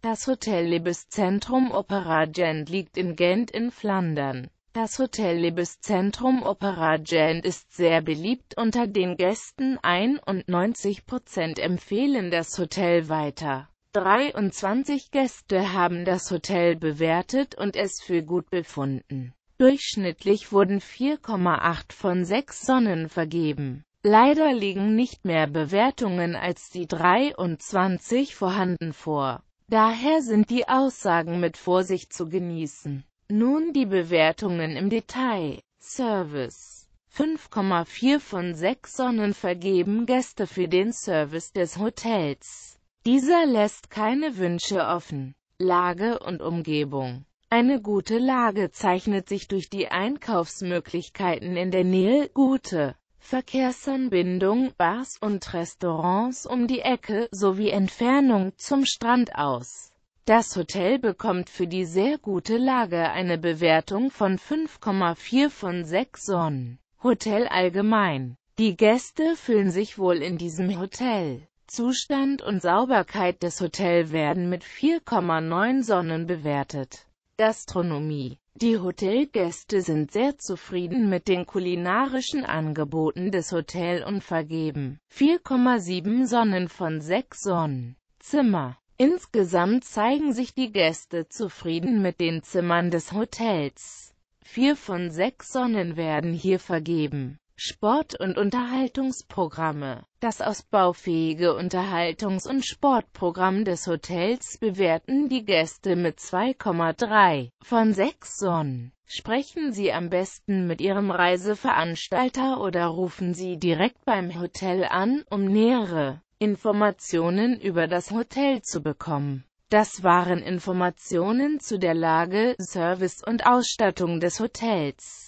Das Hotel Libes Zentrum Opera Gent liegt in Gent in Flandern. Das Hotel Libes Zentrum Opera Gent ist sehr beliebt unter den Gästen, 91% empfehlen das Hotel weiter. 23 Gäste haben das Hotel bewertet und es für gut befunden. Durchschnittlich wurden 4,8 von 6 Sonnen vergeben. Leider liegen nicht mehr Bewertungen als die 23 vorhanden vor. Daher sind die Aussagen mit Vorsicht zu genießen. Nun die Bewertungen im Detail. Service 5,4 von 6 Sonnen vergeben Gäste für den Service des Hotels. Dieser lässt keine Wünsche offen. Lage und Umgebung eine gute Lage zeichnet sich durch die Einkaufsmöglichkeiten in der Nähe, gute Verkehrsanbindung, Bars und Restaurants um die Ecke, sowie Entfernung zum Strand aus. Das Hotel bekommt für die sehr gute Lage eine Bewertung von 5,4 von 6 Sonnen. Hotel allgemein. Die Gäste fühlen sich wohl in diesem Hotel. Zustand und Sauberkeit des Hotels werden mit 4,9 Sonnen bewertet. Gastronomie Die Hotelgäste sind sehr zufrieden mit den kulinarischen Angeboten des Hotels und vergeben 4,7 Sonnen von 6 Sonnen. Zimmer Insgesamt zeigen sich die Gäste zufrieden mit den Zimmern des Hotels. 4 von 6 Sonnen werden hier vergeben. Sport- und Unterhaltungsprogramme Das ausbaufähige Unterhaltungs- und Sportprogramm des Hotels bewerten die Gäste mit 2,3 von 6 Sonnen. Sprechen Sie am besten mit Ihrem Reiseveranstalter oder rufen Sie direkt beim Hotel an, um nähere Informationen über das Hotel zu bekommen. Das waren Informationen zu der Lage, Service und Ausstattung des Hotels.